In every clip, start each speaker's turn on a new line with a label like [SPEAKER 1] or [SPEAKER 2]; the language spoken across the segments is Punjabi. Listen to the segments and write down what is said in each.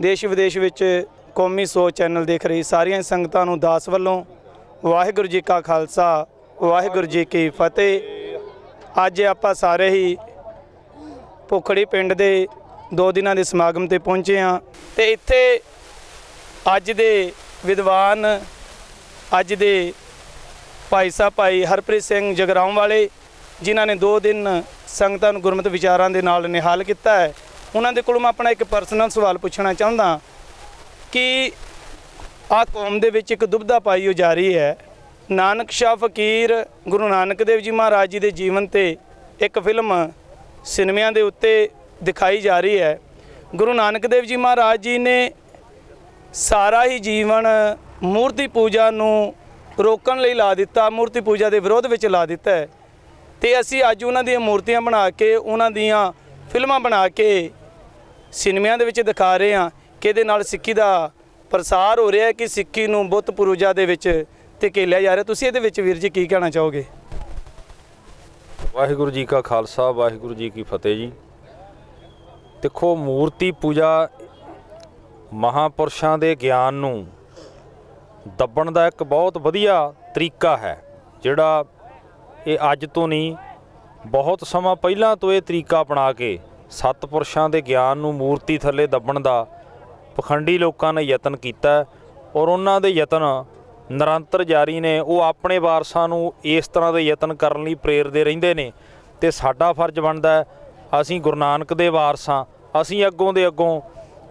[SPEAKER 1] ਦੇਸ਼ ਵਿਦੇਸ਼ ਵਿੱਚ ਕੌਮੀ ਸੋਚ ਚੈਨਲ ਦੇਖ ਰਹੀ ਸਾਰੀਆਂ ਸੰਗਤਾਂ ਨੂੰ ਦਾਸ ਵੱਲੋਂ ਵਾਹਿਗੁਰੂ ਜੀ ਕਾ ਖਾਲਸਾ, ਵਾਹਿਗੁਰੂ ਜੀ ਕੀ ਫਤਿਹ। ਅੱਜ ਆਪਾਂ ਸਾਰੇ ਹੀ ਭੁਖੜੀ ਪਿੰਡ ਦੇ ਦੋ ਦਿਨਾਂ ਦੇ ਸਮਾਗਮ ਤੇ ਪਹੁੰਚੇ ਹਾਂ ਤੇ ਇੱਥੇ ਅੱਜ ਦੇ ਵਿਦਵਾਨ, ਅੱਜ ਦੇ ਭਾਈ ਸਾਹਿਬ ਭਾਈ ਹਰਪ੍ਰੀਤ ਸਿੰਘ ਜਗਰਾਉਂ ਵਾਲੇ, ਜਿਨ੍ਹਾਂ ਨੇ ਦੋ ਦਿਨ ਸੰਗਤਾਂ ਨੂੰ ਗੁਰਮਤਿ ਵਿਚਾਰਾਂ ਦੇ ਨਾਲ ਨਿਹਾਲ ਕੀਤਾ ਹੈ। ਉਹਨਾਂ ਦੇ ਕੋਲੋਂ ਮੈਂ ਆਪਣਾ ਇੱਕ ਪਰਸਨਲ ਸਵਾਲ ਪੁੱਛਣਾ ਚਾਹੁੰਦਾ ਕਿ ਆ ਕੌਮ ਦੇ ਵਿੱਚ ਇੱਕ ਦੁਬਧਾ ਪਾਈ ਹੋ ਜਾ ਰਹੀ ਹੈ। ਨਾਨਕ ਸ਼ਾਹ ਫਕੀਰ ਗੁਰੂ ਨਾਨਕ ਦੇਵ ਜੀ ਮਹਾਰਾਜ ਜੀ ਦੇ ਜੀਵਨ ਤੇ ਇੱਕ ਫਿਲਮ ਸਿਨੇਮਿਆਂ ਦੇ ਉੱਤੇ ਦਿਖਾਈ ਜਾ ਰਹੀ ਹੈ। ਗੁਰੂ ਨਾਨਕ ਦੇਵ ਜੀ ਮਹਾਰਾਜ ਜੀ ਨੇ ਸਾਰਾ ਹੀ ਜੀਵਨ ਮੂਰਤੀ ਪੂਜਾ ਨੂੰ ਰੋਕਣ ਲਈ ਲਾ ਦਿੱਤਾ, ਮੂਰਤੀ ਪੂਜਾ ਦੇ ਵਿਰੋਧ ਵਿੱਚ ਲਾ ਦਿੱਤਾ ਹੈ। ਤੇ ਅਸੀਂ ਅੱਜ ਉਹਨਾਂ ਦੀਆਂ ਮੂਰਤੀਆਂ ਬਣਾ ਕੇ, ਉਹਨਾਂ ਦੀਆਂ ਫਿਲਮਾਂ ਬਣਾ ਕੇ ਸਿਨੇਮਿਆਂ ਦੇ ਵਿੱਚ ਦਿਖਾ ਰਹੇ ਹਾਂ ਕਿ ਇਹਦੇ ਨਾਲ ਸਿੱਖੀ ਦਾ ਪ੍ਰਸਾਰ ਹੋ ਰਿਹਾ ਹੈ ਕਿ ਸਿੱਖੀ ਨੂੰ ਬੁੱਤ ਪੂਜਾ ਦੇ ਵਿੱਚ ਧਕੇਲਿਆ ਜਾ ਰਿਹਾ। ਤੁਸੀਂ ਇਹਦੇ ਵਿੱਚ ਵੀਰ ਜੀ ਕੀ ਕਹਿਣਾ ਚਾਹੋਗੇ?
[SPEAKER 2] ਵਾਹਿਗੁਰੂ ਜੀ ਕਾ ਖਾਲਸਾ, ਵਾਹਿਗੁਰੂ ਜੀ ਕੀ ਫਤਿਹ ਜੀ। ਦੇਖੋ, ਮੂਰਤੀ ਪੂਜਾ ਮਹਾਪੁਰਸ਼ਾਂ ਦੇ ਗਿਆਨ ਨੂੰ ਦੱਬਣ ਦਾ ਇੱਕ ਬਹੁਤ ਵਧੀਆ ਤਰੀਕਾ ਹੈ, ਜਿਹੜਾ ਇਹ ਅੱਜ ਤੋਂ ਨਹੀਂ, ਬਹੁਤ ਸਮਾਂ ਪਹਿਲਾਂ ਤੋਂ ਇਹ ਤਰੀਕਾ ਅਪਣਾ ਕੇ ਸਤਪੁਰਸ਼ਾਂ ਦੇ ਗਿਆਨ ਨੂੰ ਮੂਰਤੀ ਥੱਲੇ ਦੱਬਣ ਦਾ ਪਖੰਡੀ ਲੋਕਾਂ ਨੇ ਯਤਨ ਕੀਤਾ ਔਰ ਉਹਨਾਂ ਦੇ ਯਤਨ ਨਿਰੰਤਰ ਜਾਰੀ ਨੇ। ਉਹ ਆਪਣੇ ਵਾਰਸਾਂ ਨੂੰ ਇਸ ਤਰ੍ਹਾਂ ਦੇ ਯਤਨ ਕਰਨ ਲਈ ਪ੍ਰੇਰਦੇ ਰਹਿੰਦੇ ਨੇ ਤੇ ਸਾਡਾ ਫਰਜ਼ ਬਣਦਾ ਅਸੀਂ ਗੁਰੂ ਨਾਨਕ ਦੇ ਵਾਰਸਾਂ, ਅਸੀਂ ਅੱਗੋਂ ਦੇ ਅੱਗੋਂ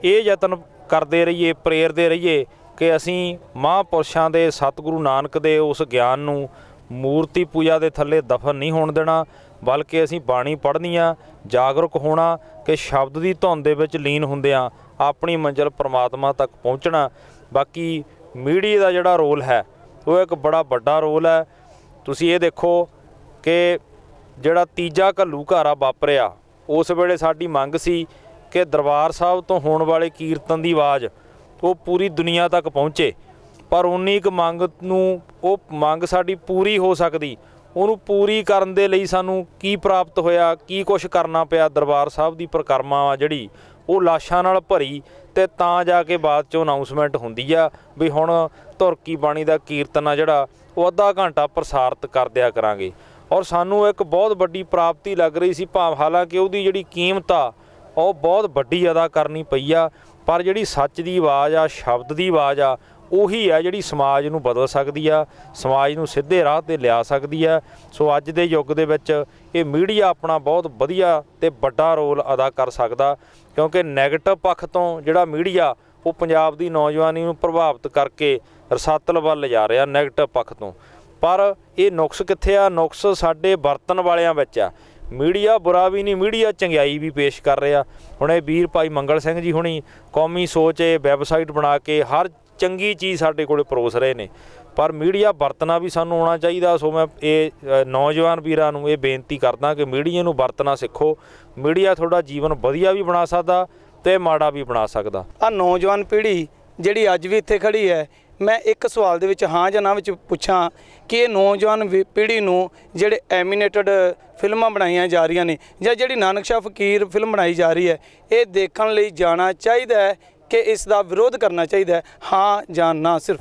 [SPEAKER 2] ਇਹ ਯਤਨ ਕਰਦੇ ਰਹੀਏ, ਪ੍ਰੇਰਦੇ ਰਹੀਏ ਕਿ ਅਸੀਂ ਮਹਾਂਪੁਰਸ਼ਾਂ ਦੇ ਸਤਿਗੁਰੂ ਨਾਨਕ ਦੇ ਉਸ ਗਿਆਨ ਨੂੰ ਮੂਰਤੀ ਪੂਜਾ ਦੇ ਥੱਲੇ ਦਫਨ ਨਹੀਂ ਹੋਣ ਦੇਣਾ, ਬਲਕਿ ਅਸੀਂ ਬਾਣੀ ਪੜ੍ਹਨੀ ਆ, ਜਾਗਰੂਕ ਹੋਣਾ ਕਿ ਸ਼ਬਦ ਦੀ ਧੁਨ ਦੇ ਵਿੱਚ ਲੀਨ ਹੁੰਦਿਆਂ ਆਪਣੀ ਮੰਜ਼ਿਲ ਪਰਮਾਤਮਾ ਤੱਕ ਪਹੁੰਚਣਾ। ਬਾਕੀ ਮੀਡੀਆ ਦਾ ਜਿਹੜਾ ਰੋਲ ਹੈ, ਉਹ ਇੱਕ ਬੜਾ ਵੱਡਾ ਰੋਲ ਹੈ। ਤੁਸੀਂ ਇਹ ਦੇਖੋ ਕਿ ਜਿਹੜਾ ਤੀਜਾ ਘੱਲੂ ਘਾਰਾ ਵਾਪਰਿਆ, ਉਸ ਵੇਲੇ ਸਾਡੀ ਮੰਗ ਸੀ ਕਿ ਦਰਬਾਰ ਸਾਹਿਬ ਤੋਂ ਹੋਣ ਵਾਲੇ ਕੀਰਤਨ ਦੀ ਆਵਾਜ਼ ਉਹ ਪੂਰੀ ਦੁਨੀਆ ਤੱਕ ਪਹੁੰਚੇ। ਪਰ ਉਨੀ ਕੁ ਮੰਗ ਨੂੰ ਉਹ ਮੰਗ ਸਾਡੀ ਪੂਰੀ ਹੋ ਸਕਦੀ। ਉਹਨੂੰ ਪੂਰੀ ਕਰਨ ਦੇ ਲਈ ਸਾਨੂੰ ਕੀ ਪ੍ਰਾਪਤ ਹੋਇਆ, ਕੀ ਕੁਝ ਕਰਨਾ ਪਿਆ ਦਰਬਾਰ ਸਾਹਿਬ ਦੀ ਪ੍ਰਕਰਮਾ ਆ ਜਿਹੜੀ, ਉਹ ਲਾਸ਼ਾਂ ਨਾਲ ਭਰੀ ਤੇ ਤਾਂ ਜਾ ਕੇ ਬਾਅਦ ਚੋਂ ਅਨਾਉਂਸਮੈਂਟ ਹੁੰਦੀ ਆ ਵੀ ਹੁਣ ਧੁਰਕੀ ਬਾਣੀ ਦਾ ਕੀਰਤਨ ਆ ਜਿਹੜਾ, ਉਹ ਅੱਧਾ ਘੰਟਾ ਪ੍ਰਸਾਰਿਤ ਕਰ ਦਿਆ ਕਰਾਂਗੇ। ਔਰ ਸਾਨੂੰ ਇੱਕ ਬਹੁਤ ਵੱਡੀ ਪ੍ਰਾਪਤੀ ਲੱਗ ਰਹੀ ਸੀ ਭਾਵ ਹਾਲਾਂਕਿ ਉਹਦੀ ਜਿਹੜੀ ਕੀਮਤ ਆ, ਉਹ ਬਹੁਤ ਵੱਡੀ ਅਦਾ ਕਰਨੀ ਪਈ ਆ, ਪਰ ਜਿਹੜੀ ਸੱਚ ਦੀ ਆਵਾਜ਼ ਆ, ਸ਼ਬਦ ਦੀ ਆਵਾਜ਼ ਆ ਉਹੀ ਆ ਜਿਹੜੀ ਸਮਾਜ ਨੂੰ ਬਦਲ ਸਕਦੀ ਆ, ਸਮਾਜ ਨੂੰ ਸਿੱਧੇ ਰਾਹ ਤੇ ਲਿਆ ਸਕਦੀ ਆ। ਸੋ ਅੱਜ ਦੇ ਯੁੱਗ ਦੇ ਵਿੱਚ ਇਹ ਮੀਡੀਆ ਆਪਣਾ ਬਹੁਤ ਵਧੀਆ ਤੇ ਵੱਡਾ ਰੋਲ ਅਦਾ ਕਰ ਸਕਦਾ, ਕਿਉਂਕਿ 네ਗੇਟਿਵ ਪੱਖ ਤੋਂ ਜਿਹੜਾ ਮੀਡੀਆ, ਉਹ ਪੰਜਾਬ ਦੀ ਨੌਜਵਾਨੀ ਨੂੰ ਪ੍ਰਭਾਵਿਤ ਕਰਕੇ ਰਸਾਤਲ ਵੱਲ ਲਿਜਾ ਰਿਹਾ 네ਗੇਟਿਵ ਪੱਖ ਤੋਂ। ਪਰ ਇਹ ਨੁਕਸ ਕਿੱਥੇ ਆ? ਨੁਕਸ ਸਾਡੇ ਵਰਤਨ ਵਾਲਿਆਂ ਵਿੱਚ ਆ। ਮੀਡੀਆ ਬੁਰਾ ਵੀ ਨਹੀਂ, ਮੀਡੀਆ ਚੰਗਿਆਈ ਵੀ ਪੇਸ਼ ਕਰ ਰਿਹਾ। ਹੁਣ ਇਹ ਵੀਰ ਭਾਈ ਮੰਗਲ ਸਿੰਘ ਜੀ ਹੁਣੀ ਕੌਮੀ ਸੋਚ ਇਹ ਵੈਬਸਾਈਟ ਬਣਾ ਕੇ ਹਰ ਚੰਗੀ ਚੀਜ਼ ਸਾਡੇ ਕੋਲੇ ਪਰੋਸ ਰਹੇ ਨੇ। ਪਰ ਮੀਡੀਆ ਵਰਤਣਾ ਵੀ ਸਾਨੂੰ ਆਉਣਾ ਚਾਹੀਦਾ, ਸੋ ਮੈਂ ਇਹ ਨੌਜਵਾਨ ਵੀਰਾਂ ਨੂੰ ਇਹ ਬੇਨਤੀ ਕਰਦਾ ਕਿ ਮੀਡੀਆ ਨੂੰ ਵਰਤਣਾ ਸਿੱਖੋ। ਮੀਡੀਆ ਤੁਹਾਡਾ ਜੀਵਨ ਵਧੀਆ ਵੀ ਬਣਾ ਸਕਦਾ ਤੇ ਮਾੜਾ ਵੀ ਬਣਾ ਸਕਦਾ।
[SPEAKER 1] ਆ ਨੌਜਵਾਨ ਪੀੜ੍ਹੀ ਜਿਹੜੀ ਅੱਜ ਵੀ ਇੱਥੇ ਖੜੀ ਹੈ, ਮੈਂ ਇੱਕ ਸਵਾਲ ਦੇ ਵਿੱਚ ਹਾਂ ਜਾਂ ਨਾ ਵਿੱਚ ਪੁੱਛਾਂ ਕਿ ਇਹ ਨੌਜਵਾਨ ਵੀ- ਪੀੜ੍ਹੀ ਨੂੰ ਜਿਹੜੇ ਐਮੀਨੇਟਡ ਫਿਲਮਾਂ ਬਣਾਈਆਂ ਜਾ ਰਹੀਆਂ ਨੇ ਜਾਂ ਜਿਹੜੀ ਨਾਨਕ ਸ਼ਾਹ ਫਕੀਰ ਫਿਲਮ ਬਣਾਈ ਜਾ ਰਹੀ ਹੈ, ਇਹ ਦੇਖਣ ਲਈ ਜਾਣਾ ਚਾਹੀਦਾ ਹੈ ਕਿ ਇਸ ਦਾ ਵਿਰੋਧ ਕਰਨਾ ਚਾਹੀਦਾ ਹੈ। ਹਾਂ ਜਾਂ ਨਾ ਸਿਰਫ।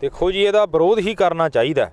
[SPEAKER 2] ਦੇਖੋ ਜੀ, ਇਹਦਾ ਵਿਰੋਧ ਹੀ ਕਰਨਾ ਚਾਹੀਦਾ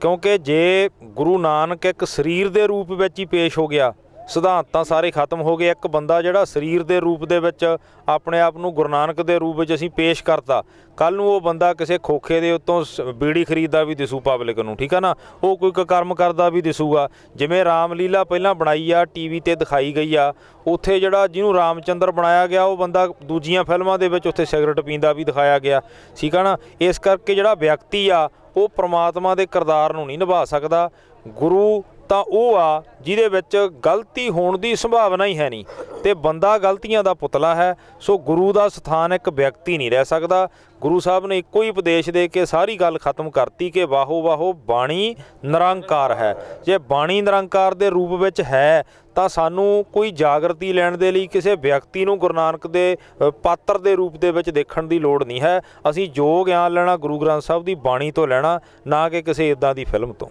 [SPEAKER 2] ਕਿਉਂਕਿ ਜੇ ਗੁਰੂ ਨਾਨਕ ਇੱਕ ਸਰੀਰ ਦੇ ਰੂਪ ਵਿੱਚ ਹੀ ਪੇਸ਼ ਹੋ ਗਿਆ ਸਿਧਾਂਤ ਤਾਂ ਸਾਰੇ ਖਤਮ ਹੋ ਗਏ। ਇੱਕ ਬੰਦਾ ਜਿਹੜਾ ਸਰੀਰ ਦੇ ਰੂਪ ਦੇ ਵਿੱਚ ਆਪਣੇ ਆਪ ਨੂੰ ਗੁਰੂ ਨਾਨਕ ਦੇ ਰੂਪ ਵਿੱਚ ਅਸੀਂ ਪੇਸ਼ ਕਰਤਾ ਕੱਲ ਨੂੰ ਉਹ ਬੰਦਾ ਕਿਸੇ ਖੋਖੇ ਦੇ ਉੱਤੋਂ ਸ- ਬੀੜੀ ਖਰੀਦਦਾ ਵੀ ਦਿਸੂ ਪਬਲਿਕ ਨੂੰ, ਠੀਕ ਆ ਨਾ? ਉਹ ਕੋਈ ਕਰਮ ਕਰਦਾ ਵੀ ਦਿਸੂਗਾ। ਜਿਵੇਂ ਰਾਮਲੀਲਾ ਪਹਿਲਾਂ ਬਣਾਈ ਆ ਟੀਵੀ ਤੇ ਦਿਖਾਈ ਗਈ ਆ, ਉੱਥੇ ਜਿਹੜਾ ਜਿਹਨੂੰ ਰਾਮਚੰਦਰ ਬਣਾਇਆ ਗਿਆ, ਉਹ ਬੰਦਾ ਦੂਜੀਆਂ ਫਿਲਮਾਂ ਦੇ ਵਿੱਚ ਉੱਥੇ ਸਿਗਰਟ ਪੀਂਦਾ ਵੀ ਦਿਖਾਇਆ ਗਿਆ, ਠੀਕ ਆ ਨਾ? ਇਸ ਕਰਕੇ ਜਿਹੜਾ ਵਿਅਕਤੀ ਆ, ਉਹ ਪ੍ਰਮਾਤਮਾ ਦੇ ਕਿਰਦਾਰ ਨੂੰ ਨਹੀਂ ਨਿਭਾ ਸਕਦਾ। ਗੁਰੂ ਤਾਂ ਉਹ ਆ ਜਿਹਦੇ ਵਿੱਚ ਗਲਤੀ ਹੋਣ ਦੀ ਸੰਭਾਵਨਾ ਹੀ ਹੈ ਨਹੀਂ। ਤੇ ਬੰਦਾ ਗਲਤੀਆਂ ਦਾ ਪੁਤਲਾ ਹੈ, ਸੋ ਗੁਰੂ ਦਾ ਸਥਾਨ ਇੱਕ ਵਿਅਕਤੀ ਨਹੀਂ ਰਹਿ ਸਕਦਾ। ਗੁਰੂ ਸਾਹਿਬ ਨੇ ਇੱਕੋ ਹੀ ਉਪਦੇਸ਼ ਦੇ ਕੇ ਸਾਰੀ ਗੱਲ ਖਤਮ ਕਰਤੀ ਕਿ ਵਾਹੋ ਵਾਹੋ ਬਾਣੀ ਨਿਰੰਕਾਰ ਹੈ। ਜੇ ਬਾਣੀ ਨਿਰੰਕਾਰ ਦੇ ਰੂਪ ਵਿੱਚ ਹੈ, ਤਾਂ ਸਾਨੂੰ ਕੋਈ ਜਾਗਰਤੀ ਲੈਣ ਦੇ ਲਈ ਕਿਸੇ ਵਿਅਕਤੀ ਨੂੰ ਗੁਰੂ ਨਾਨਕ ਦੇ ਪਾਤਰ ਦੇ ਰੂਪ ਦੇ ਵਿੱਚ ਦੇਖਣ ਦੀ ਲੋੜ ਨਹੀਂ ਹੈ। ਅਸੀਂ ਜੋ ਗਿਆਨ ਲੈਣਾ, ਗੁਰੂ ਗ੍ਰੰਥ ਸਾਹਿਬ ਦੀ ਬਾਣੀ ਤੋਂ ਲੈਣਾ, ਨਾ ਕਿ ਕਿਸੇ ਇਦਾਂ ਦੀ ਫਿਲਮ ਤੋਂ।